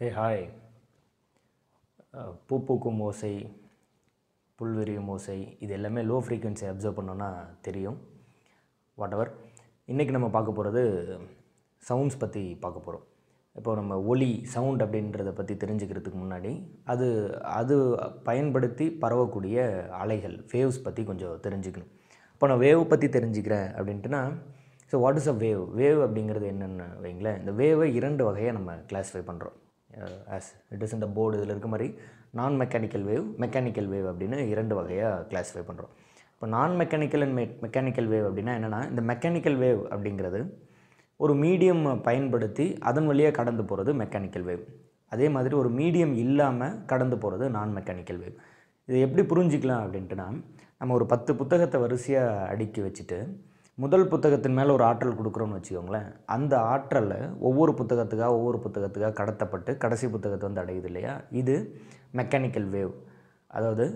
Hi பூ பூக்கும் ஓசை புல்விரியும் ஓசை இது எல்லாமே லோ ஃப்ரீக்வன்சி அப்சர்வ் பண்ணோன்னா தெரியும். வாட் எவர் இன்றைக்கி நம்ம பார்க்க போகிறது சவுண்ட்ஸ் பற்றி பார்க்க போகிறோம் இப்போ நம்ம ஒலி சவுண்ட் அப்படின்றத பற்றி தெரிஞ்சுக்கிறதுக்கு முன்னாடி அது அது பயன்படுத்தி பரவக்கூடிய அலைகள் வேவ்ஸ் பற்றி கொஞ்சம் தெரிஞ்சுக்கணும். இப்போ நான் வேவ் பற்றி தெரிஞ்சுக்கிறேன் அப்படின்ட்டுனா so what is a wave wave அப்படிங்கிறது என்னென்னு வைங்களேன். இந்த வேவை இரண்டு வகையாக நம்ம கிளாஸிஃபை பண்ணுறோம் ஆஸ் இட் இஸ் இந்த போர்டு இதில் இருக்க மாதிரி நான் மெக்கானிக்கல் வேவ் மெக்கானிக்கல் வேவ் அப்படின்னு இரண்டு வகையாக கிளாஸிஃபை பண்ணுறோம் இப்போ நான் மெக்கானிக்கல் அண்ட் மெ மெக்கானிக்கல் வேவ் அப்படின்னா என்னென்னா இந்த மெக்கானிக்கல் வேவ் அப்படிங்கிறது ஒரு மீடியம் பயன்படுத்தி அதன் வழியாக கடந்து போகிறது மெக்கானிக்கல் வேவ் அதே மாதிரி ஒரு மீடியம் இல்லாமல் கடந்து போகிறது நான் மெக்கானிக்கல் வேவ் இதை எப்படி புரிஞ்சிக்கலாம் அப்படின்ட்டுனா நம்ம ஒரு பத்து புத்தகத்தை வரிசையாக அடுக்கி வச்சுட்டு முதல் புத்தகத்தின் மேலே ஒரு ஆற்றல் கொடுக்குறோன்னு வச்சுக்கோங்களேன். அந்த ஆற்றலை ஒவ்வொரு புத்தகத்துக்காக ஒவ்வொரு புத்தகத்துக்காக கடத்தப்பட்டு கடைசி புத்தகத்தை வந்து அடையுது இல்லையா? இது மெக்கானிக்கல் வேவ் அதாவது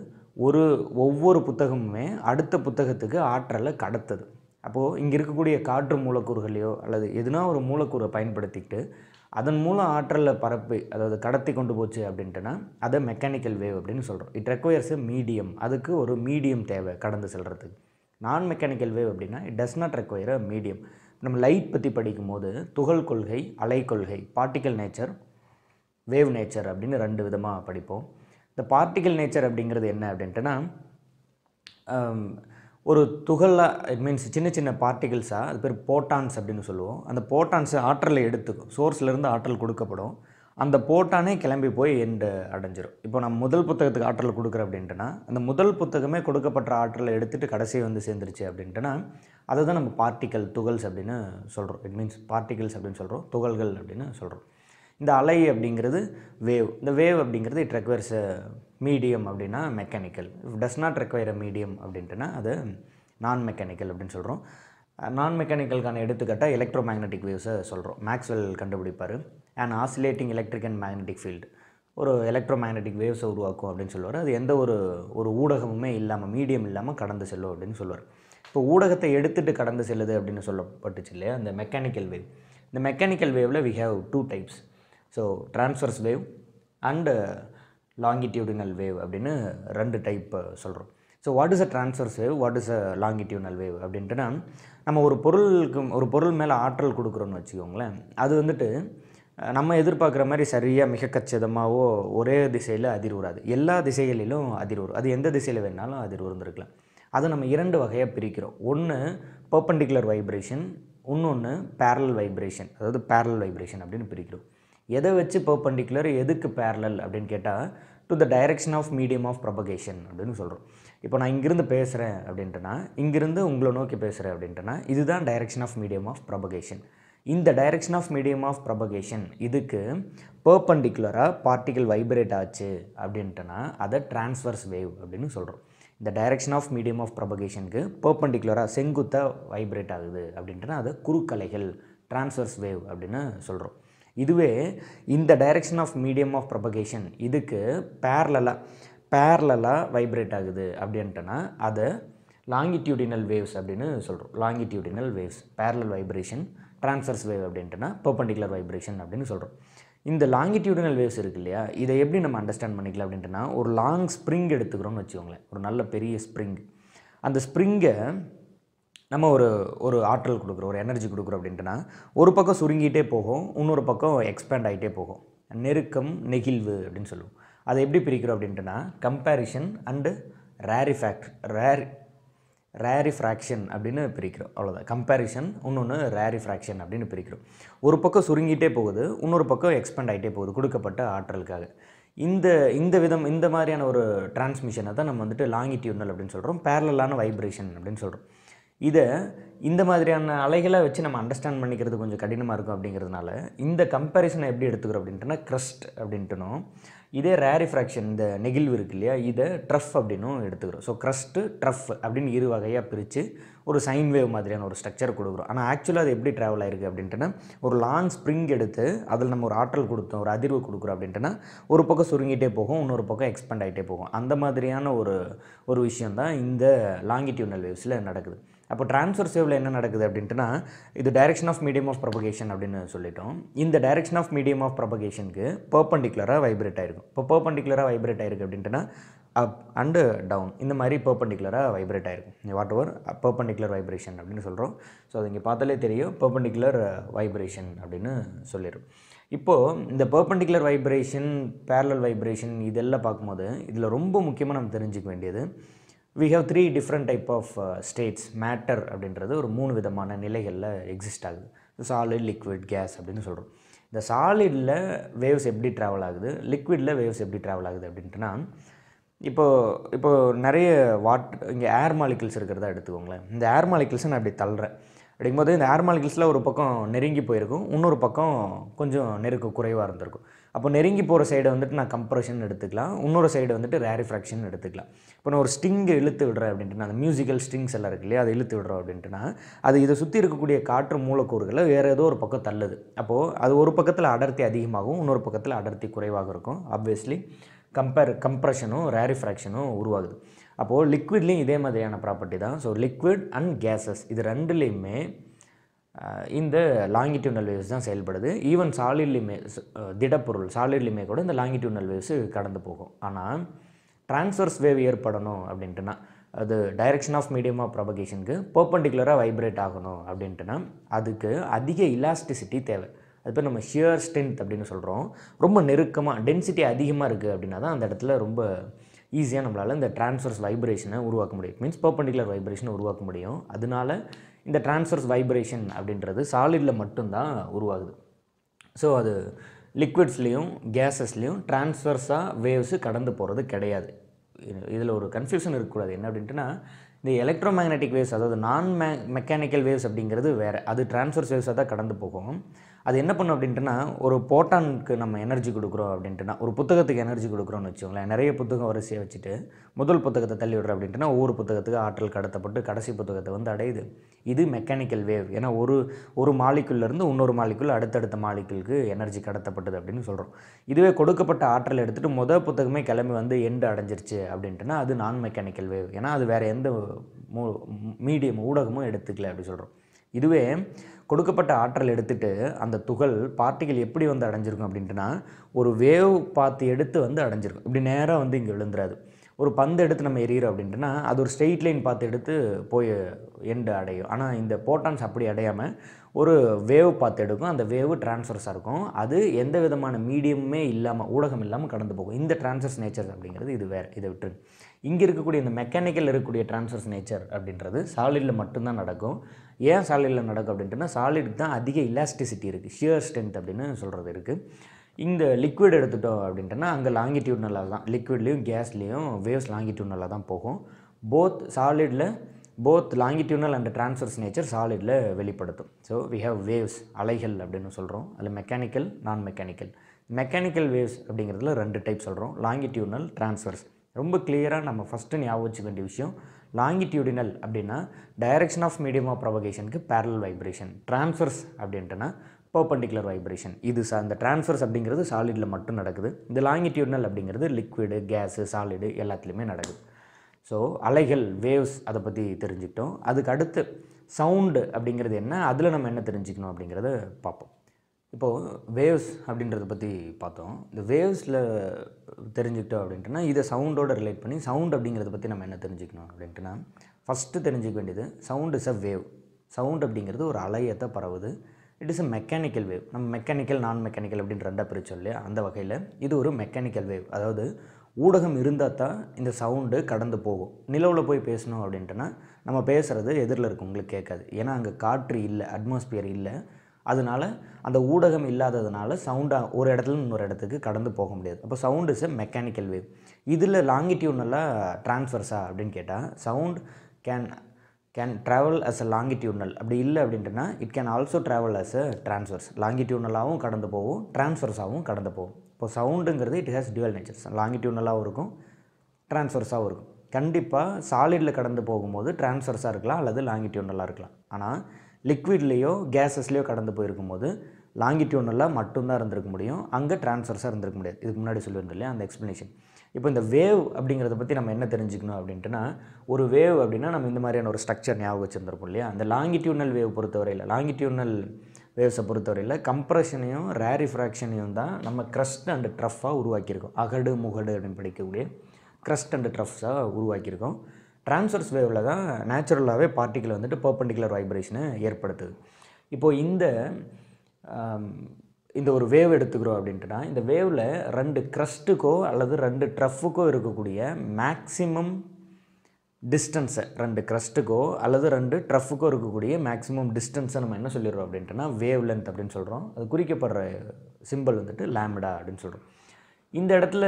ஒரு ஒவ்வொரு புத்தகமுமே அடுத்த புத்தகத்துக்கு ஆற்றலை கடத்துது. அப்போது இங்கே இருக்கக்கூடிய காற்று மூலக்கூறுகளையோ அல்லது எதுனா ஒரு மூலக்கூறை பயன்படுத்திக்கிட்டு அதன் மூலம் ஆற்றலை பரப்பி அதாவது கடத்தி கொண்டு போச்சு அப்படின்ட்டுனா அதை மெக்கானிக்கல் வேவ் அப்படின்னு சொல்கிறோம் இட் ரெக்வயர்ஸ் எ மீடியம் அதுக்கு ஒரு மீடியம் தேவை கடந்து செல்கிறதுக்கு நான் மெக்கானிக்கல் வேவ் அப்படின்னா it does not require a medium நம்ம லைட் பற்றி படிக்கும்போது துகள் கொள்கை அலை கொள்கை பார்ட்டிக்கல் நேச்சர் வேவ் நேச்சர் அப்படின்னு ரெண்டு விதமாக படிப்போம். இந்த பார்ட்டிக்கல் நேச்சர் அப்படிங்கிறது என்ன அப்படின்ட்டுனா um, ஒரு துகளாக இட் மீன்ஸ் சின்ன சின்ன பார்ட்டிகிள்ஸாக அது பேர் போட்டான்ஸ் அப்படின்னு சொல்லுவோம். அந்த போட்டான்ஸை ஆற்றலை எடுத்துக்கும் சோர்ஸ்லேருந்து ஆற்றல் கொடுக்கப்படும். அந்த போட்டானே கிளம்பி போய் எண்டு அடைஞ்சிரும். இப்போ நம்ம முதல் புத்தகத்துக்கு ஆற்றல் கொடுக்குறோம் அப்படின்ட்டுனா அந்த முதல் புத்தகமே கொடுக்கப்பட்ட ஆற்றலை எடுத்துகிட்டு கடைசி வந்து சேர்ந்துருச்சு அப்படின்ட்டுனா அதை தான் நம்ம பார்ட்டிக்கல் துகள்ஸ் அப்படின்னு சொல்கிறோம் இட் மீன்ஸ் பார்ட்டிகல்ஸ் அப்படின்னு சொல்கிறோம் துகள்கள் அப்படின்னு சொல்கிறோம் இந்த அலை அப்படிங்கிறது வேவ் இந்த வேவ் அப்படிங்கிறது இட் ரெக்வயர்ஸ் மீடியம் அப்படின்னா mechanical if does not require a medium அப்படின்ட்டுனா அது நான் மெக்கானிக்கல் அப்படின்னு சொல்கிறோம் நான் மெக்கானிக்கலுக்கான எடுத்துக்கிட்டால் எலக்ட்ரோ மேக்னெட்டிக் வேவ்ஸை சொல்கிறோம் Maxwell கண்டுபிடிப்பார். And oscillating electric and magnetic field ஒரு எலக்ட்ரோ மேக்னெட்டிக் வேவ்ஸை உருவாக்கும் அப்படின்னு சொல்லுவார். அது எந்த ஒரு ஒரு ஊடகமுமே இல்லாமல் மீடியம் இல்லாமல் கடந்து செல்லும் அப்படின்னு சொல்லுவார். இப்போ ஊடகத்தை எடுத்துகிட்டு கடந்து செல்லுது அப்படின்னு சொல்லப்பட்டுச்சு இல்லையா? அந்த மெக்கானிக்கல் வேவ் இந்த mechanical வேவில் we have two types so transverse wave and longitudinal wave அப்படின்னு ரெண்டு டைப் சொல்கிறோம் so what is a transverse wave what is a longitudinal wave அப்படின்ட்டுனா நம்ம ஒரு பொருளுக்கு ஒரு பொருள் மேலே ஆற்றல் கொடுக்குறோன்னு வச்சுக்கோங்களேன். அது வந்துட்டு நம்ம எதிர்பார்க்குற மாதிரி சரியாக மிக கச்சிதமாகவோ ஒரே திசையில் அதிர்வுறாது எல்லா திசைகளிலும் அதிர்வுறும் அது எந்த திசையில் வேணாலும் அதிர்வுருந்துருக்கலாம் அதை நம்ம இரண்டு வகையாக பிரிக்கிறோம். ஒன்று பர்பண்டிகுலர் வைப்ரேஷன் இன்னொன்று பேரல் வைப்ரேஷன் அதாவது பேரலல் வைப்ரேஷன் அப்படின்னு பிரிக்கிறோம். எதை வச்சு பர்பண்டிகுலர் எதுக்கு பேரலல் அப்படின்னு கேட்டால் to the direction of medium of propagation அப்படின்னு சொல்கிறோம் இப்போ நான் இங்கிருந்து பேசுகிறேன் அப்படின்ட்டுனா இங்கிருந்து உங்களை நோக்கி பேசுகிறேன் அப்படின்ட்டுனா இதுதான் direction of medium of propagation இந்த direction of medium of propagation இதுக்கு பர்பண்டிகுலராக பார்ட்டிகல் வைப்ரேட் ஆச்சு அப்படின்ட்டுனா அதை டிரான்ஸ்வர்ஸ் வேவ் அப்படின்னு சொல்கிறோம் இந்த டைரக்ஷன் ஆஃப் மீடியம் ஆஃப் ப்ரபகேஷனுக்கு பர்பண்டிகுலராக செங்குத்தாக வைப்ரேட் ஆகுது அப்படின்ட்டுனா அதை குறுக்கலைகள் டிரான்ஸ்வர்ஸ் வேவ் அப்படின்னு சொல்கிறோம் இதுவே இந்த direction of medium of propagation இதுக்கு பேரலாக பேரலாக வைப்ரேட் ஆகுது அப்படின்ட்டுனா அதை லாங்கிடியூடினல் வேவ்ஸ் அப்படின்னு சொல்கிறோம் longitudinal waves parallel vibration transverse wave அப்படின்ட்டுனா perpendicular vibration அப்படின்னு சொல்கிறோம் இந்த லாங்கிடியூடினல் வேவ்ஸ் இருக்கு இல்லையா இதை எப்படி நம்ம அண்டர்ஸ்டாண்ட் பண்ணிக்கலாம் அப்படின்ட்டுனா ஒரு லாங் ஸ்ப்ரிங் எடுத்துக்கிறோம்னு வச்சுக்கோங்களேன். ஒரு நல்ல பெரிய ஸ்ப்ரிங் அந்த ஸ்ப்ரிங்கை நம்ம ஒரு ஒரு ஆற்றல் கொடுக்குறோம் ஒரு எனர்ஜி கொடுக்குறோம் அப்படின்ட்டுனா ஒரு பக்கம் சுருங்கிட்டே போகும் இன்னொரு பக்கம் எக்ஸ்பேண்ட் ஆகிட்டே போகும். நெருக்கம் நெகிழ்வு அப்படின்னு சொல்லுவோம். அதை எப்படி பிரிக்கிறோம் அப்படின்ட்டுனா கம்பேரிஷன் அண்டு ரேரிஃபேக்ட் ரேரி ரேரிஃப்ராக்ஷன் அப்படின்னு பிரிக்கிறோம். அவ்வளோதான் கம்பேரிஷன் இன்னொன்று ரேரிஃப்ராக்ஷன் அப்படின்னு பிரிக்கிறோம். ஒரு பக்கம் சுருங்கிட்டே போகுது இன்னொரு பக்கம் எக்ஸ்பெண்ட் ஆகிட்டே போகுது கொடுக்கப்பட்ட ஆற்றலுக்காக. இந்த இந்த விதம் இந்த மாதிரியான ஒரு டிரான்ஸ்மிஷனை தான் நம்ம வந்துட்டு லாங்கிடியூனல் அப்படின்னு சொல்கிறோம் பேரலான வைப்ரேஷன் அப்படின்னு சொல்கிறோம் இதை இந்த மாதிரியான அலைகளை வச்சு நம்ம அண்டர்ஸ்டாண்ட் பண்ணிக்கிறது கொஞ்சம் கடினமாக இருக்கும் அப்படிங்கிறதுனால இந்த கம்பேரிசனை எப்படி எடுத்துக்கிறோம் அப்படின்ட்டுனா க்ரஸ்ட் அப்படின்ட்டுனும் இதே ரேரிஃப்ராக்ஷன் இந்த நெகிழ்வு இருக்கு இல்லையா இதை ட்ரஃப் அப்படின்னும் எடுத்துக்கிறோம். ஸோ க்ரஸ்ட்டு ட்ரஃப் அப்படின்னு இரு வகையாக பிரித்து ஒரு சைன் வேவ் மாதிரியான ஒரு ஸ்ட்ரக்சர் கொடுக்குறோம். ஆனால் ஆக்சுவலாக அது எப்படி ட்ராவல் ஆயிருக்கு அப்படின்ட்டுனா ஒரு லாங் ஸ்ப்ரிங் எடுத்து அதில் நம்ம ஒரு ஆற்றல் கொடுத்தோம் ஒரு அதிர்வு கொடுக்குறோம் அப்படின்ட்டுனா ஒரு பக்கம் சுருங்கிட்டே போகும் இன்னொரு பக்கம் எக்ஸ்பெண்ட் ஆகிட்டே போகும். அந்த மாதிரியான ஒரு ஒரு விஷயம் தான் இந்த லாங்கிட்யூனல் வேவ்ஸில் நடக்குது. அப்போ ட்ரான்ஸ்ஃபர் சேவில் என்ன நடக்குது அப்படின்ட்டுனா இது direction of medium of propagation அப்படின்னு சொல்லிட்டோம். இந்த டைரக்ஷன் ஆஃப் மீடியம் ஆஃப் ப்ரொபகேஷனுக்கு பர்பண்டிகுலராக வைப்ரேட் ஆயிருக்கும் இப்போ பர்பண்டிகுலராக வைப்ரேட் ஆயிருக்கு அப்படின்ட்டுனா அப் அண்டு டவுன் இந்த மாதிரி பர்பண்டிகுலராக வைப்ரேட் ஆயிருக்கும் வாட் ஓவர் பர்பண்டிகுலர் வைப்ரேஷன் அப்படின்னு சொல்கிறோம் ஸோ அது இங்கே பார்த்தாலே தெரியும். பர்பண்டிகுலர் வைப்ரேஷன் அப்படின்னு சொல்லிடும். இப்போது இந்த பர்பண்டிகுலர் வைப்ரேஷன் பேரலல் வைப்ரேஷன் இதெல்லாம் பார்க்கும்போது இதில் ரொம்ப முக்கியமாக நம்ம தெரிஞ்சுக்க வேண்டியது we have three different type of states matter அப்படின்றது ஒரு மூணு விதமான நிலைகளில் எக்ஸிஸ்ட் ஆகுது. சாலிட் லிக்விட் கேஸ் அப்படின்னு சொல்கிறோம் இந்த சாலிடில் வேவ்ஸ் எப்படி ட்ராவல் ஆகுது? லிக்விடில் வேவ்ஸ் எப்படி ட்ராவல் ஆகுது அப்படின்ட்டுனா இப்போது இப்போது நிறைய வாட் இங்கே ஏர் மாலிகல்ஸ் இருக்கிறதா எடுத்துக்கோங்களேன். இந்த ஏர் மாலிகல்ஸை நான் இப்படி தள்ளுறேன். அப்படிங்கும்போது இந்த ஏர் ஒரு பக்கம் நெருங்கி போயிருக்கும் இன்னொரு பக்கம் கொஞ்சம் நெருக்கு குறைவாக இருந்திருக்கும். அப்போ நெருங்கி போகிற சைடை வந்துட்டு நான் கம்ப்ரெஷன் எடுத்துக்கலாம் இன்னொரு சைடு வந்துட்டு ரேரிஃப்ராக்ஷன் எடுத்துக்கலாம். இப்போ நான் ஒரு ஸ்டிங்கை இழுத்து விடுறேன் அப்படின்ட்டு அந்த மியூசிக்கல் ஸ்ட்ரிங்ஸ் எல்லாம் இருக்கு இல்லையா அதை இழுத்து விடுறோம் அப்படின்ட்டுனா அது இதை சுற்றி இருக்கக்கூடிய காற்று மூலக்கூறுகளை வேறு ஏதோ ஒரு பக்கம் தள்ளுது. அப்போது அது ஒரு பக்கத்தில் அடர்த்தி அதிகமாகும் இன்னொரு பக்கத்தில் அடர்த்தி குறைவாக இருக்கும். ஆப்வியஸ்லி கம்பேர் கம்ப்ரெஷனும் ரேரிஃப்ராக்ஷனும் உருவாகுது. அப்போது லிக்விட்லேயும் இதே மாதிரியான ப்ராப்பர்ட்டி தான். ஸோ லிக்விட் அண்ட் கேஸஸ் இது ரெண்டுலேயுமே இந்த லாங்கிடியூனல் வேவ்ஸ் தான் செயல்படுது. ஈவன் சாலிட்லையுமே திடப்பொருள் சாலிட்லையுமே கூட இந்த லாங்கிடியூனல் வேவ்ஸ் கடந்து போகும். ஆனால் ட்ரான்ஸ்வர்ஸ் வேவ் ஏற்படணும் அப்படின்ட்டுனா அது டைரக்ஷன் ஆஃப் மீடியம் ஆஃப் ப்ரொபகேஷனுக்கு பர்பண்டிகுலராக வைப்ரேட் ஆகணும் அப்படின்ட்டுனா அதுக்கு அதிக இலாஸ்டிசிட்டி தேவை. அது பேர் நம்ம ஷியர் ஸ்ட்ரென்த் அப்படின்னு சொல்கிறோம் ரொம்ப நெருக்கமாக டென்சிட்டி அதிகமாக இருக்குது அப்படின்னா தான் அந்த இடத்துல ரொம்ப ஈஸியாக நம்மளால் இந்த ட்ரான்ஸ்வர்ஸ் வைப்ரேஷனை உருவாக்க முடியும். மீன்ஸ் பர்பண்டிகுலர் வைப்ரேஷனை உருவாக்க முடியும். அதனால இந்த ட்ரான்ஸ்வர்ஸ் வைப்ரேஷன் அப்படின்றது சாலிடில் மட்டும்தான் உருவாகுது. ஸோ அது லிக்விட்ஸ்லேயும் கேஸஸ்லேயும் ட்ரான்ஸ்வர்ஸாக வேவ்ஸு கடந்து போகிறது கிடையாது. இதில் ஒரு கன்ஃபியூஷன் இருக்கக்கூடாது. என்ன அப்படின்ட்டுனா இந்த எலக்ட்ரோ மேக்னெட்டிக் வேவ்ஸ் அதாவது நான் மே மெக்கானிக்கல் வேவ்ஸ் அப்படிங்கிறது வேறு. அது ட்ரான்ஸ்ஃபர்ஸ் வேவ்ஸாக தான் கடந்து போகும். அது என்ன பண்ணும் அப்படின்ட்டுனா ஒரு போட்டானுக்கு நம்ம எனர்ஜி கொடுக்குறோம் அப்படின்ட்டுனா ஒரு புத்தகத்துக்கு எனர்ஜி கொடுக்குறோம்னு வச்சுக்கோங்களேன் நிறைய புத்தகம் வரிசையை வச்சுட்டு முதல் புத்தகத்தை தள்ளி விடுற அப்படின்ட்டுனா ஒவ்வொரு புத்தகத்துக்கு ஆற்றல் கடத்தப்பட்டு கடைசி புத்தகத்தை வந்து அடையுது. இது மெக்கானிக்கல் வேவ் ஏன்னா ஒரு ஒரு மாலிக்குள்ளேருந்து இன்னொரு மாலிக்குள் அடுத்தடுத்த மாலிக்குளுக்கு எனர்ஜி கடத்தப்பட்டது அப்படின்னு சொல்கிறோம் இதுவே கொடுக்கப்பட்ட ஆற்றல் எடுத்துகிட்டு முதல் புத்தகமே கிளம்பி வந்து எண்டு அடைஞ்சிருச்சு அப்படின்ட்டுனா அது நான் மெக்கானிக்கல் வேவ் ஏன்னா அது வேறு எந்த மீடியம் ஊடகமும் எடுத்துக்கல அப்படி சொல்கிறோம் இதுவே கொடுக்கப்பட்ட ஆற்றல் எடுத்துட்டு அந்த துகள் பார்ட்டிகள் எப்படி வந்து அடைஞ்சிருக்கும் அப்படின்ட்டுனா ஒரு வேவ் பார்த்து எடுத்து வந்து அடைஞ்சிருக்கும். இப்படி நேராக வந்து இங்கே விழுந்துராது ஒரு பந்து எடுத்து நம்ம எரியிறோம் அப்படின்ட்டுனா அது ஒரு ஸ்ட்ரெயிட் லைன் பார்த்து எடுத்து போய் எண்டு அடையும். ஆனால் இந்த போட்டான்ஸ் அப்படி அடையாமல் ஒரு வேவ் பார்த்து எடுக்கும். அந்த வேவ் டிரான்ஸ்ஃபர்ஸாக இருக்கும். அது எந்த விதமான மீடியமுமே இல்லாமல் ஊடகம் இல்லாமல் கடந்து போகும். இந்த டிரான்ஸ்ஃபர்ஸ் நேச்சர் அப்படிங்கிறது இது வேறு இதை விட்டு இங்கே இருக்கக்கூடிய இந்த மெக்கானிக்கல் இருக்கக்கூடிய டிரான்ஸ்ஃபர்ஸ் நேச்சர் அப்படின்றது சாலிடில் மட்டும்தான் நடக்கும். ஏன் சாலிடில் நடக்கும் அப்படின்ட்டுனா சாலிடுக்கு தான் அதிக இலாஸ்டிசிட்டி இருக்குது ஷியர் ஸ்ட்ரென்த் அப்படின்னு சொல்கிறது இருக்குது இந்த லிக்விட் எடுத்துட்டோம் அப்படின்ட்டுனா அங்கே லாங்கிடியூட்னலாக தான் லிக்விட்லேயும் கேஸ்லேயும் வேவ்ஸ் லாங்கிடியூட்னலாக தான் போகும். Both சாலிடில் both longitudinal and transverse nature சாலிடில் வெளிப்படுத்தும். ஸோ வி ஹேவ் வேவ்ஸ் அலைகள் அப்படின்னு சொல்கிறோம் அதில் mechanical non mechanical mechanical waves அப்படிங்கிறதுல ரெண்டு டைப் சொல்கிறோம் லாங்கிடியூனல் டிரான்ஸ்ஃபர்ஸ் ரொம்ப கிளியராக நம்ம ஃபஸ்ட்டு ஞாபகம் வச்சுக்க வேண்டிய விஷயம் லாங்கிடியூடினல் அப்படின்னா டைரக்ஷன் ஆஃப் மீடியம் ஆஃப் ப்ரொபகேஷனுக்கு பேரல் வைப்ரேஷன் ட்ரான்ஸ்ஃபர்ஸ் அப்படின்ட்டுனா பர்பண்டிகுலர் வைப்ரேஷன் இது அந்த ட்ரான்ஸ்ஃபர்ஸ் அப்படிங்கிறது சாலிடில் மட்டும் நடக்குது. இந்த லாங்கிடியூடினல் அப்படிங்கிறது லிக்விடு கேஸு சாலிடு எல்லாத்துலேயுமே நடக்குது. ஸோ அலைகள் வேவ்ஸ் அதை பற்றி தெரிஞ்சுக்கிட்டோம். அதுக்கு அடுத்து சவுண்டு அப்படிங்கிறது என்ன? அதில் நம்ம என்ன தெரிஞ்சுக்கணும் அப்படிங்கிறத பார்ப்போம். இப்போது வேவ்ஸ் அப்படின்றத பற்றி பார்த்தோம். இந்த வேவ்ஸில் தெரிஞ்சுக்கிட்டோம் அப்படின்ட்டுனா இதை சவுண்டோட ரிலேட் பண்ணி சவுண்ட் அப்படிங்கிறத பற்றி நம்ம என்ன தெரிஞ்சுக்கணும் அப்படின்ட்டுனா ஃபஸ்ட்டு தெரிஞ்சுக்க வேண்டியது sound is a wave sound அப்படிங்கிறது ஒரு அலையத்தை பரவுது. It is a mechanical wave நம்ம மெக்கானிக்கல் நான் மெக்கானிக்கல் அப்படின்னு ரெண்டாக பிரிச்சோம் இல்லையா? அந்த வகையில் இது ஒரு மெக்கானிக்கல் வேவ் அதாவது ஊடகம் இருந்தால் தான் இந்த சவுண்டு கடந்து போகும். நிலவில் போய் பேசணும் அப்படின்ட்டுனா நம்ம பேசுகிறது எதிரில் இருக்கவங்களுக்கு கேட்காது. ஏன்னா அங்கே காற்று இல்லை அட்மாஸ்பியர் இல்லை. அதனால அந்த ஊடகம் இல்லாததுனால சவுண்டாக ஒரு இடத்துல இன்னொரு இடத்துக்கு கடந்து போக முடியாது. அப்போ sound is a mechanical wave இதில் லாங்கிட்யூட்னலாக ட்ரான்ஸ்ஃபர்ஸா அப்படின்னு கேட்டால் sound can can travel as a longitudinal அப்படி இல்லை அப்படின்ட்டுனா it can also travel as a transverse லாங்கிட்யூட்னலாகவும் கடந்து போகும் ட்ரான்ஸ்ஃபர்ஸாகவும் கடந்து போகும். இப்போ சவுண்டுங்கிறது இட் ஹேஸ் டியூவல் நேச்சர்ஸ் லாங்கிட்யூட்னலாகவும் இருக்கும் ட்ரான்ஸ்வர்ஸாகவும் இருக்கும். கண்டிப்பாக சாலிடில் கடந்து போகும்போது ட்ரான்ஸ்வர்ஸாக இருக்கலாம் அல்லது லாங்கிட்யூட்னலாக இருக்கலாம். ஆனால் லிக்விட்லேயோ கேஸஸ்லேயோ கடந்து போயிருக்கும் போது லாங்கிடியூனலாக மட்டும்தான் இருந்திருக்க முடியும். அங்கே ட்ரான்ஸ்ஃபர்ஸாக இருந்திருக்க முடியாது. இதுக்கு முன்னாடி சொல்லியிருந்தோம் இல்லையா அந்த எக்ஸ்ப்ளனேஷன் இப்போ இந்த வேவ் அப்படிங்கிறத பற்றி நம்ம என்ன தெரிஞ்சுக்கணும் அப்படின்ட்டுனா ஒரு வேவ் அப்படின்னா நம்ம இந்த மாதிரியான ஒரு ஸ்ட்ரக்சர் ஞாபகம் வச்சுருந்துருப்போம் இல்லையா? அந்த லாங்கிட்யூனல் வேவ் பொறுத்தவரையில் லாங்கிட்யூனல் வேவ்ஸை பொறுத்தவரையில் கம்ப்ரெஷனையும் ரேரிஃப்ராக்ஷனையும் தான் நம்ம க்ரஸ்ட் அண்ட் ட்ரஃப்பாக உருவாக்கியிருக்கோம். அகடு முகடு அப்படின்னு படிக்கக்கூடிய க்ரஸ்ட் அண்ட் ட்ரஃப்ஸாக உருவாக்கியிருக்கோம். டிரான்ஸ்வர்ஸ் வேவில் தான் நேச்சுரலாகவே பார்ட்டிக்கிள் வந்துட்டு பர்பண்டிகுலர் வைப்ரேஷனை ஏற்படுத்துது. இப்போது இந்த இந்த ஒரு வேவ் எடுத்துக்கிறோம் அப்படின்ட்டுனா இந்த வேவில் ரெண்டு க்ரஸ்ட்டுக்கோ அல்லது ரெண்டு ட்ரஃபுக்கோ இருக்கக்கூடிய மேக்ஸிமம் டிஸ்டன்ஸை ரெண்டு க்ரஸ்ட்டுக்கோ அல்லது ரெண்டு ட்ரஃபுக்கோ இருக்கக்கூடிய மேக்ஸிமம் டிஸ்டன்ஸை நம்ம என்ன சொல்லிடுறோம் அப்படின்ட்டுனா வேவ் லென்த் அப்படின்னு சொல்கிறோம் அது குறிக்கப்படுற சிம்பிள் வந்துட்டு லேம்டா அப்படின்னு சொல்கிறோம் இந்த இடத்துல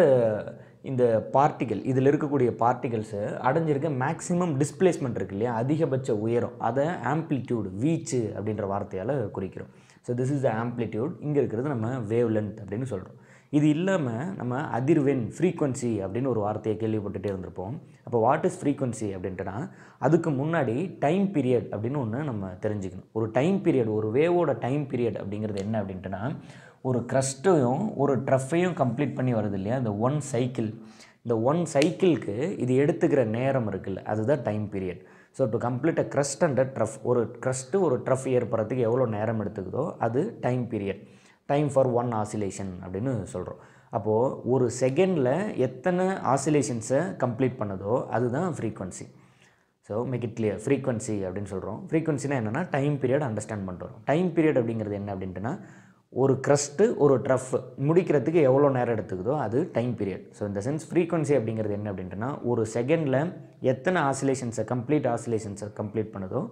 இந்த பார்ட்டிகல் இதில் இருக்கக்கூடிய பார்ட்டிகல்ஸு அடைஞ்சிருக்க மேக்ஸிமம் டிஸ்பிளேஸ்மெண்ட் இருக்கு இல்லையா? அதிகபட்ச உயரம். அதை ஆம்ப்ளிடியூடு வீச்சு அப்படின்ற வார்த்தையால் குறிக்கிறோம். So this is the amplitude இங்கே இருக்கிறது நம்ம வேவ் லென்த் அப்படின்னு சொல்கிறோம் இது இல்லாமல் நம்ம அதிர்வெண் ஃப்ரீக்வன்சி அப்படின்னு ஒரு வார்த்தையை கேள்விப்பட்டுகிட்டே இருந்திருப்போம். அப்போ வாட் இஸ் ஃப்ரீக்வன்சி அப்படின்ட்டுனா அதுக்கு முன்னாடி டைம் பீரியட் அப்படின்னு ஒன்று நம்ம தெரிஞ்சுக்கணும். ஒரு டைம் பீரியட் ஒரு வேவோட டைம் பீரியட் அப்படிங்கிறது என்ன அப்படின்ட்டுனா ஒரு க்ரஸ்ட்டையும் ஒரு ட்ரஃபையும் கம்ப்ளீட் பண்ணி வருது இல்லையா? இந்த ஒன் சைக்கிள் இந்த ஒன் சைக்கிளுக்கு இது எடுத்துக்கிற நேரம் இருக்குல்ல அதுதான் time period so to complete a crest and a trough ஒரு க்ரஸ்ட்டு ஒரு ட்ரஃப் ஏற்படுறதுக்கு எவ்வளோ நேரம் எடுத்துக்குதோ அது time period time for one oscillation அப்படின்னு சொல்கிறோம் அப்போது ஒரு செகண்டில் எத்தனை ஆசிலேஷன்ஸை கம்ப்ளீட் பண்ணுதோ அதுதான் frequency so make it clear frequency அப்படின்னு சொல்கிறோம் ஃப்ரீக்வன்சினா என்னென்னா டைம் பீரியட் அண்டர்ஸ்டாண்ட் பண்ணிட்டு வரும் டைம் பீரியட் அப்படிங்கிறது என்ன அப்படின்ட்டுனா ஒரு க்ரஸ்ட்டு ஒரு ட்ரஃப் முடிக்கிறதுக்கு எவ்வளோ நேரம் எடுத்துக்குதோ அது டைம் பீரியட் ஸோ இந்த சென்ஸ் ஃப்ரீக்வன்சி அப்படிங்கிறது என்ன அப்படின்ட்டுனா ஒரு செகண்டில் எத்தனை ஆசிலேஷன்ஸை கம்ப்ளீட் ஆசிலேஷன்ஸை கம்ப்ளீட் பண்ணுதோ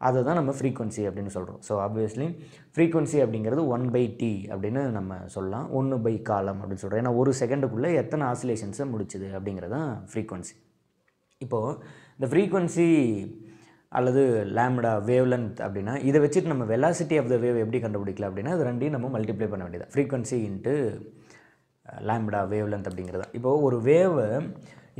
அதை தான் நம்ம ஃப்ரீக்வன்சி அப்படின்னு சொல்கிறோம் ஸோ ஆப்வியஸ்லி ஃப்ரீக்வன்சி அப்படிங்கிறது ஒன் பை டி அப்படின்னு நம்ம சொல்லலாம். ஒன்று பை காலம் அப்படின்னு சொல்கிறோம் ஏன்னா ஒரு செகண்டுக்குள்ளே எத்தனை ஆசிலேஷன்ஸை முடிச்சுது அப்படிங்கிறது தான் ஃப்ரீக்வன்சி இப்போது இந்த ஃப்ரீக்வன்சி அல்லது லேம்டா வேவ் லென்த் அப்படின்னா இதை வச்சுட்டு நம்ம வெலாசிட்டி ஆஃப் த வேவ் எப்படி கண்டுபிடிக்கலாம் அப்படின்னா அது ரெண்டையும் நம்ம மல்டிப்ளை பண்ண வேண்டியது frequency into lambda wavelength அப்படிங்கிறது இப்போது ஒரு வேவு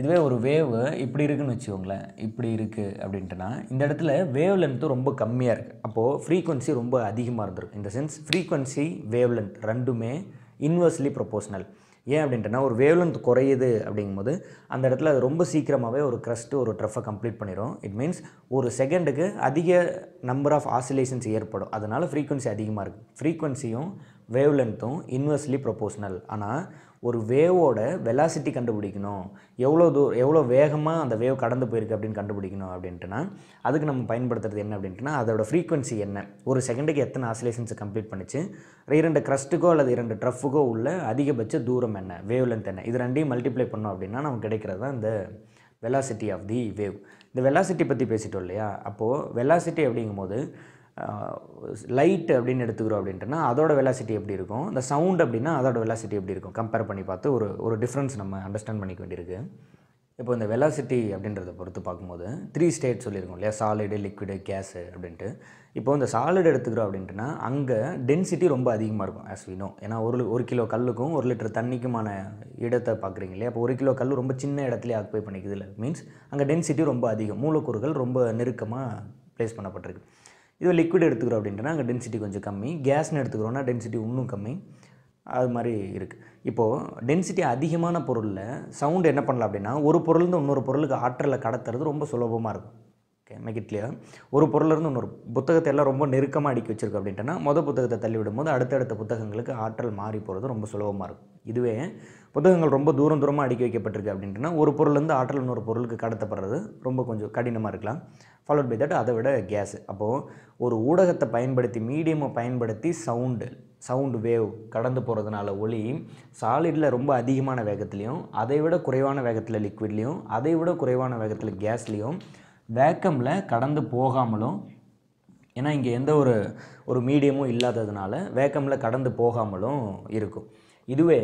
இதுவே ஒரு வேவ் இப்படி இருக்குன்னு வச்சுக்கோங்களேன். இப்படி இருக்குது அப்படின்ட்டுனா இந்த இடத்துல வேவ் லென்த்து ரொம்ப கம்மியாக இருக்குது அப்போது ஃப்ரீக்வன்சி ரொம்ப அதிகமாக இருந்திருக்கும். இந்த சென்ஸ் ஃப்ரீக்வன்சி வேவ் லென்த் ரெண்டுமே இன்வெர்ஸ்லி ப்ரொபோஷனல் ஏன் அப்படின்ட்டுனா ஒரு வேவ்லென்த் குறையுது அப்படிங்கும்போது அந்த இடத்துல அது ரொம்ப சீக்கிரமாகவே ஒரு க்ரஸ்ட்டு ஒரு ட்ரஃபை கம்ப்ளீட் பண்ணிடும் இட் மீன்ஸ் ஒரு செகண்டுக்கு அதிக நம்பர் ஆஃப் ஆசிலேஷன்ஸ் ஏற்படும். அதனால் ஃப்ரீக்குவன்சி அதிகமாக இருக்குது ஃப்ரீக்குவன்சியும் வேவ் லென்த்தும் இன்வெர்ஸ்லி ப்ரொபோஷனல் ஆனால் ஒரு வேவோட வெலாசிட்டி கண்டுபிடிக்கணும். எவ்வளோ தூ எவ்வளோ வேகமாக அந்த வேவ் கடந்து போயிருக்கு அப்படின்னு கண்டுபிடிக்கணும் அப்படின்ட்டுனா அதுக்கு நம்ம பயன்படுத்துறது என்ன அப்படின்ட்டுனா அதோட ஃப்ரீக்வன்சி என்ன? ஒரு செகண்டுக்கு எத்தனை ஆசிலேஷன்ஸை கம்ப்ளீட் பண்ணிச்சு? இரண்டு க்ரஸ்ட்டுக்கோ அல்லது இரண்டு ட்ரஃப்புக்கோ உள்ள அதிகபட்ச தூரம் என்ன? வேவ் லென்த் என்ன? இது ரெண்டையும் மல்டிப்ளை பண்ணோம் அப்படின்னா நமக்கு கிடைக்கிறது தான் இந்த வெலாசிட்டி ஆஃப் தி வேவ் இந்த வெலாசிட்டி பற்றி பேசிட்டோம் இல்லையா? அப்போது வெலாசிட்டி அப்படிங்கும்போது லைட் அப்படின்னு எடுத்துக்கிறோம் அப்படின்ட்டுனா அதோட வெலாசிட்டி எப்படி இருக்கும்? இந்த சவுண்ட் அப்படின்னா அதோட வெலாசிட்டி எப்படி இருக்கும்? கம்பேர் பண்ணி பார்த்து ஒரு ஒரு டிஃப்ரென்ஸ் நம்ம அண்டர்ஸ்டாண்ட் பண்ணிக்க வேண்டியிருக்கு. இப்போ இந்த வெலாசிட்டி அப்படின்றத பொறுத்து பார்க்கும்போது த்ரீ ஸ்டேட் சொல்லியிருக்கோம் இல்லையா? சாலிடு லிக்விடு கேஸு அப்படின்ட்டு. இப்போ இந்த சாலிடு எடுத்துக்கிறோம் அப்படின்ட்டுனா அங்கே டென்சிட்டி ரொம்ப அதிகமாக இருக்கும் ஆஸ் வி நோ ஏன்னா ஒரு ஒரு கிலோ கல்லுக்கும் ஒரு லிட்டர் தண்ணிக்குமான இடத்தை பார்க்குறீங்க இல்லையா? அப்போ ஒரு கிலோ கல் ரொம்ப சின்ன இடத்துலயே ஆக்குப்பை பண்ணிக்குது இல்லை மீன்ஸ் அங்கே டென்சிட்டி ரொம்ப அதிகம். மூலக்கூறுகள் ரொம்ப நெருக்கமாக ப்ளேஸ் பண்ணப்பட்டிருக்கு. இது லிக்விட் எடுத்துக்கிறோம் அப்படின்ட்டுனா அங்கே டென்சிட்டி கொஞ்சம் கம்மி. கேஸ்னு எடுத்துக்கிறோன்னா டென்சிட்டி இன்னும் கம்மி. அது மாதிரி இருக்குது இப்போது டென்சிட்டி அதிகமான பொருளில் சவுண்டு என்ன பண்ணலாம் அப்படின்னா ஒரு பொருள்லேருந்து இன்னொரு பொருளுக்கு ஆற்றலை கடத்துறது ரொம்ப சுலபமாக இருக்கும். ஓகே மேக் இட் கிளியர் ஒரு பொருள்லேருந்து இன்னொரு புத்தகத்தை எல்லாம் ரொம்ப நெருக்கமாக அடுக்கி வச்சிருக்கு அப்படின்ட்டுனா மொதல் புத்தகத்தை தள்ளி விடும்போது அடுத்தடுத்த புத்தகங்களுக்கு ஆற்றல் மாறி போகிறது ரொம்ப சுலபமாக இருக்கும். இதுவே புத்தகங்கள் ரொம்ப தூரம் தூரமாக அடுக்கி வைக்கப்பட்டிருக்கு அப்படின்ட்டுனா ஒரு பொருள்லேருந்து ஆற்றல் இன்னொரு பொருளுக்கு கடத்தப்படுறது ரொம்ப கொஞ்சம் கடினமாக இருக்கலாம். ஃபாலோட் பை தட் அதை விட கேஸ் அப்போது ஒரு ஊடகத்தை பயன்படுத்தி மீடியமை பயன்படுத்தி சவுண்டு சவுண்டு வேவ் கடந்து போகிறதுனால ஒளி சாலிடில் ரொம்ப அதிகமான வேகத்துலேயும் அதை விட குறைவான வேகத்தில் லிக்விட்லேயும் அதை விட குறைவான வேகத்தில் கேஸ்லேயும் வேக்கமில் கடந்து போகாமலும் ஏன்னா இங்கே எந்த ஒரு ஒரு மீடியமும் இல்லாததுனால வேக்கமில் கடந்து போகாமலும் இருக்கும். இதுவே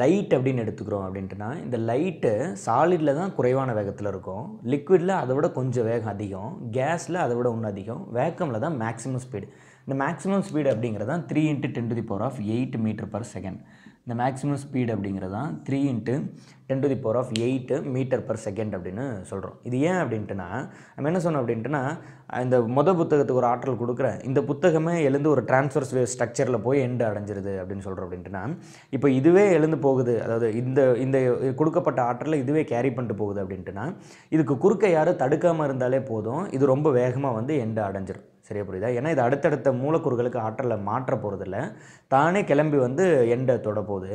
லைட் அப்படின்னு எடுத்துக்கிறோம் அப்படின்ட்டுனா இந்த லைட்டு சாலிடில் தான் குறைவான வேகத்தில் இருக்கும். லிக்விடில் அதை விட கொஞ்சம் வேகம் அதிகம். கேஸில் அதை விட இன்னும் அதிகம். வேக்கமில் தான் மேக்ஸிமம் ஸ்பீடு இந்த மேக்ஸிமம் ஸ்பீடு அப்படிங்கிறது தான் three into ten to the power of eight metre per second இந்த மேக்ஸிமம் ஸ்பீட் அப்படிங்கிறது தான் three into ten to the power of eight metre per second அப்படின்னு சொல்கிறோம் இது ஏன் அப்படின்ட்டுனா நம்ம என்ன சொன்னோம் அப்படின்ட்டுனா இந்த மொத புத்தகத்துக்கு ஒரு ஆற்றல் கொடுக்குறேன் இந்த புத்தகமே எழுந்து ஒரு டிரான்ஸ்ஃபர்ஸ் வேவ் ஸ்ட்ரக்சரில் போய் எண்டு அடைஞ்சிருது அப்படின்னு சொல்கிறோம் அப்படின்ட்டுனா இப்போ இதுவே எழுந்து போகுது. அதாவது இந்த இந்த கொடுக்கப்பட்ட ஆற்றலை இதுவே கேரி பண்ணிட்டு போகுது அப்படின்ட்டுனா இதுக்கு குறுக்க யாரும் தடுக்காமல் இருந்தாலே போதும். இது ரொம்ப வேகமாக வந்து எண்டு அடைஞ்சிரும். சரியா புரியுதா? ஏன்னா இது அடுத்தடுத்த மூலக்கூறுகளுக்கு ஆற்றலை மாற்ற போகிறதில்ல தானே கிளம்பி வந்து எண்டை தொட போகுது.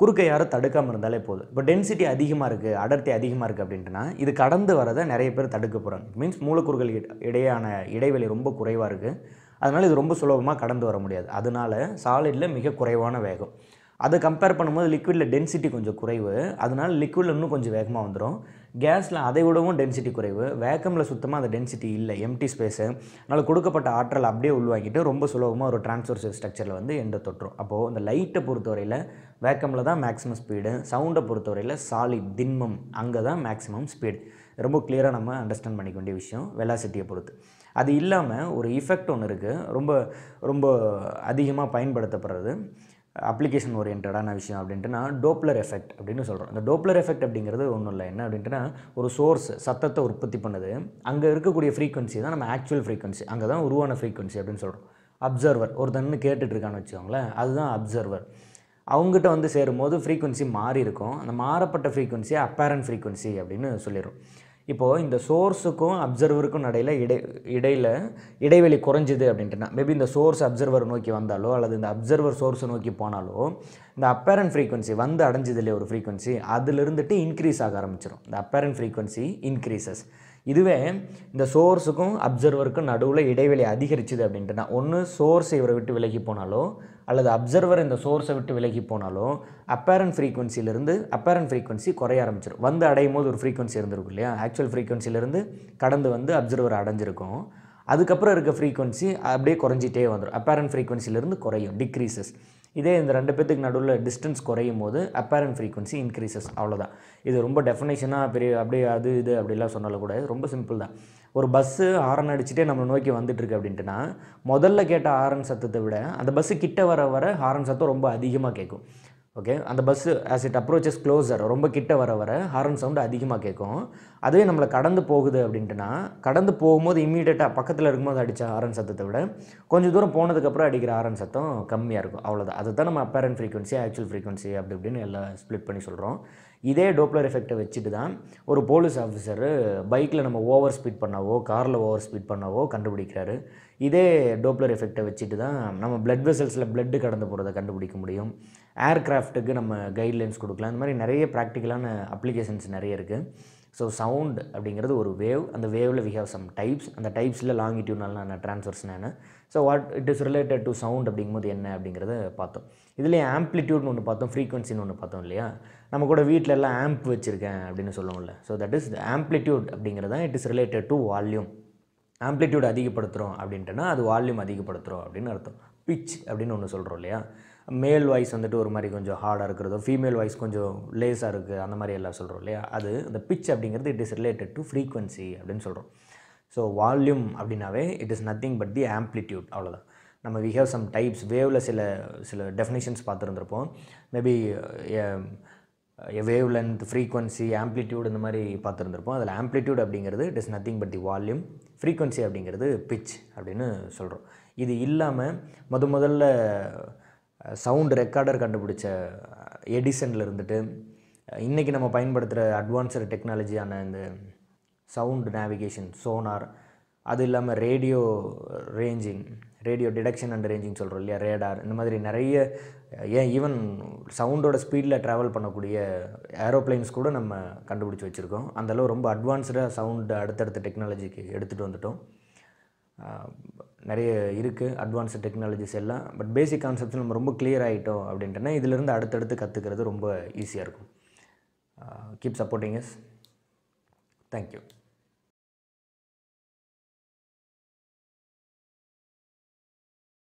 குறுக்க யாரும் தடுக்காமல் இருந்தாலே போதும். இப்போ டென்சிட்டி அதிகமாக இருக்குது அடர்த்தி அதிகமாக இருக்குது அப்படின்ட்டுனா இது கடந்து வரதை நிறைய பேர் தடுக்க போகிறாங்க மீன்ஸ் மூலக்கூறுகள் இடையான இடைவெளி ரொம்ப குறைவாக இருக்குது அதனால் இது ரொம்ப சுலபமாக கடந்து வர முடியாது. அதனால சாலிடில் மிக குறைவான வேகம். அதை கம்பேர் பண்ணும்போது லிக்விடில் டென்சிட்டி கொஞ்சம் குறைவு. அதனால் லிக்விடில் இன்னும் கொஞ்சம் வேகமாக வந்துடும் கேஸில் அதை விடவும் டென்சிட்டி குறைவு. வேக்கமில் சுத்தமாக அந்த டென்சிட்டி இல்லை. எம்டி ஸ்பேஸு அதனால் கொடுக்கப்பட்ட ஆற்றல் அப்படியே உள்வாங்கிட்டு ரொம்ப சுலபமாக ஒரு டிரான்ஸ்ஃபர் ஸ்ட்ரக்சரில் வந்து எண்டை தொற்றும் அப்போது இந்த லைட்டை பொறுத்தவரையில் வேக்கமில் தான் மேக்ஸிமம் ஸ்பீடு சவுண்டை பொறுத்தவரையில் சாலிட் திண்மம் அங்கே தான் மேக்ஸிமம் ஸ்பீடு ரொம்ப கிளியராக நம்ம அண்டர்ஸ்டாண்ட் பண்ணிக்க வேண்டிய விஷயம் வெலாசிட்டியை பொறுத்து. அது இல்லாமல் ஒரு இஃபெக்ட் ஒன்று இருக்குது ரொம்ப ரொம்ப அதிகமாக பயன்படுத்தப்படுறது. அப்ளிகேஷன் ஓரியன்டான விஷயம் அப்படின்ட்டுனா டோப்ளர் எஃபெக்ட் அப்படின்னு சொல்கிறோம் இந்த டோப்ளர் எஃபெக்ட் அப்படிங்கிறது ஒன்றும் இல்லை. என்ன அப்படின்ட்டுனா ஒரு சோர்ஸ் சத்தத்தை உற்பத்தி பண்ணுது. அங்கே இருக்கக்கூடிய ஃப்ரீக்வன்சி தான் நம்ம ஆக்சுவல் ஃப்ரீக்வன்சி அங்கே தான் உருவான ஃப்ரீக்வன்சி அப்படின்னு சொல்கிறோம் அப்சர்வர் ஒருத்தன்னு கேட்டுட்ருக்கான்னு வச்சுக்கோங்களேன். அதுதான் அப்சர்வர் அவங்ககிட்ட வந்து சேரும்போது ஃப்ரீக்வன்சி மாறி இருக்கும் அந்த மாறப்பட்ட ஃப்ரீக்வன்சி அப்பேரண்ட் ஃப்ரீக்வன்சி அப்படின்னு சொல்லிடுறோம். இப்போது இந்த சோர்ஸுக்கும் அப்சர்வருக்கும் நடையில் இடை இடையில் இடைவெளி குறைஞ்சிது அப்படின்ட்டுனா மேபி இந்த சோர்ஸ் அப்சர்வர் நோக்கி வந்தாலோ அல்லது இந்த அப்சர்வர் சோர்ஸை நோக்கி போனாலோ இந்த அப்பேரண்ட் ஃப்ரீக்வன்சி வந்து அடைஞ்சது இல்லையா ஒரு ஃப்ரீக்வன்சி அதிலிருந்துட்டு இன்க்ரீஸ் ஆக ஆரம்பிச்சிடும் இந்த அப்பேரண்ட் ஃப்ரீக்வன்சி இன்க்ரீசஸ் இதுவே இந்த சோர்ஸுக்கும் அப்சர்வருக்கும் நடுவில் இடைவெளி அதிகரிச்சுது அப்படின்ட்டுனா ஒன்று சோர்ஸ் இவரை விட்டு விலகி போனாலோ அல்லது அப்சர்வர் இந்த சோர்ஸை விட்டு விலகி போனாலோ அப்பேரண்ட் ஃப்ரீக்வன்சிலிருந்து அப்பேரண்ட் ஃப்ரீக்வன்சி குறைய ஆரம்பிச்சிடும் வந்து அடையும் போது ஒரு ஃப்ரீக்வன்சி இருந்திருக்கும் இல்லையா? ஆக்சுவல் ஃப்ரீக்வன்சிலிருந்து கடந்து வந்து அப்சர்வர் அடைஞ்சிருக்கும். அதுக்கப்புறம் இருக்க ஃப்ரீக்வன்சி அப்படியே குறைஞ்சிட்டே வந்துடும் அப்பேரண்ட் ஃப்ரீக்வன்சிலிருந்து குறையும் டிக்ரீசஸ் இதே இந்த ரெண்டு பேத்துக்கு நடுவில் டிஸ்டன்ஸ் குறையும் போது அப்பேரண்ட் ஃப்ரீக்வன்சி இன்க்ரீசஸ் அவ்வளோதான் இது ரொம்ப டெஃபினேஷனாக பெரிய அப்படியே அது இது அப்படிலாம் சொன்னாலும் கூட ரொம்ப சிம்பிள் தான். ஒரு பஸ்ஸு ஹாரன் அடிச்சுட்டே நம்மளை நோக்கி வந்துட்டுருக்கு அப்படின்ட்டுனா முதல்ல கேட்ட ஹாரன் சத்தத்தை விட அந்த பஸ்ஸு கிட்ட வர வர ஹாரன் சத்தம் ரொம்ப அதிகமாக கேட்கும். ஓகே அந்த bus as it approaches closer ரொம்ப கிட்ட வர வர ஹாரன் சவுண்டு அதிகமாக கேட்கும். அதுவே நம்மளை கடந்து போகுது அப்படின்ட்டுனா கடந்து போகும்போது இம்மீடியட்டாக பக்கத்தில் இருக்கும்போது அடித்த ஹாரன் சத்தத்தை விட கொஞ்சம் தூரம் போனதுக்கப்புறம் அடிக்கிற ஹாரன் சத்தம் கம்மியாக இருக்கும். அவ்வளோதான் அதுதான் நம்ம அப்பேரண்ட் ஃப்ரீக்வன்சி ஆக்சுவல் ஃப்ரீக்வன்சி அப்படி இப்படின்னு எல்லாம் ஸ்ப்ளிட் பண்ணி சொல்கிறோம் இதே டோப்ளர் எஃபெக்டை வச்சுட்டு தான் ஒரு போலீஸ் ஆஃபீஸர் பைக்கில் நம்ம ஓவர் ஸ்பீட் பண்ணாவோ காரில் ஓவர் ஸ்பீட் பண்ணாவோ கண்டுபிடிக்கிறாரு. இதே டோப்ளர் எஃபெக்டை வச்சுட்டு தான் நம்ம பிளட் வெசல்ஸில் பிளட்டு கடந்து போகிறத கண்டுபிடிக்க முடியும். ஏர்க்ராஃப்ட்டுக்கு நம்ம கைட்லைன்ஸ் கொடுக்கலாம். இந்த மாதிரி நிறைய ப்ராக்டிக்கலான அப்ளிகேஷன்ஸ் நிறைய இருக்குது ஸோ சவுண்ட் அப்படிங்கிறது ஒரு வேவ் அந்த வேவில் வி ஹேவ் சம் டைப்ஸ் அந்த டைப்ஸில் லாங்கிடியூனால ட்ரான்ஸ்வர்ஸ்னா என்ன? So what it is related to sound அப்படிங்கும்போது என்ன அப்படிங்கிறத பார்த்தோம். இதுலேயே ஆம்ப்ளிடியூட்னு ஒன்று பார்த்தோம். ஃப்ரீக்வன்சின்னு ஒன்று பார்த்தோம் இல்லையா? நம்ம கூட வீட்டில் எல்லாம் ஆம்ப் வச்சுருக்கேன் அப்படின்னு சொல்லுவோம்ல. ஸோ தட் இஸ் ஆம்ப்ளிடியூட் அப்படிங்கிறது? தான் it is related to volume amplitude அதிகப்படுத்துகிறோம் அப்படின்ட்டுனா அது வால்யூம் அதிகப்படுத்துகிறோம் அப்படின்னு அர்த்தம். பிச் அப்படின்னு ஒன்று சொல்கிறோம் இல்லையா? மேல் வாய்ஸ் வந்துட்டு ஒரு மாதிரி கொஞ்சம் ஹார்டாக இருக்கிறதோ ஃபீமேல் வாய்ஸ் கொஞ்சம் லேஸாக இருக்குது அந்த மாதிரி எல்லாம் சொல்கிறோம் இல்லையா? அது இந்த பிச் அப்படிங்கிறது it is related to frequency அப்படின்னு சொல்கிறோம் ஸோ வால்யூம் அப்படின்னாவே it is nothing but the amplitude அவ்வளோதான் நம்ம வி ஹேவ் சம் டைப்ஸ் வேவில் சில சில டெஃபினேஷன்ஸ் பார்த்துருந்துருப்போம். Maybe wave length frequency amplitude இந்த மாதிரி பார்த்துருந்துருப்போம். அதில் ஆம்ப்ளிடியூட் அப்படிங்கிறது it is nothing but the volume frequency அப்படிங்கிறது பிச் அப்படின்னு சொல்கிறோம் இது இல்லாமல் முத முதல்ல சவுண்ட் ரெக்கார்டர் கண்டுபிடிச்ச எடிசனில் இருந்துட்டு இன்றைக்கி நம்ம பயன்படுத்துகிற அட்வான்ஸ்டு டெக்னாலஜியான இந்த சவுண்ட் நேவிகேஷன் சோனார் அது இல்லாமல் radio ranging radio detection and ranging சொல்கிறோம் இல்லையா? ரேடார் இந்த மாதிரி நிறைய ஏன் ஈவன் சவுண்டோட ஸ்பீடில் ட்ராவல் பண்ணக்கூடிய ஏரோப்ளைன்ஸ் கூட நம்ம கண்டுபிடிச்சி வச்சுருக்கோம். அந்தளவு ரொம்ப அட்வான்ஸ்டாக சவுண்டு அடுத்தடுத்த டெக்னாலஜிக்கு எடுத்துகிட்டு வந்துட்டோம். நிறைய இருக்குது அட்வான்ஸ்டு டெக்னாலஜிஸ் எல்லாம். பட் பேசிக் கான்செப்ட்ஸ் நம்ம ரொம்ப கிளியர் ஆகிட்டோம் அப்படின்ட்டுனா இதிலிருந்து அடுத்தடுத்து கற்றுக்கிறது ரொம்ப ஈஸியாக இருக்கும். Keep supporting yes thank you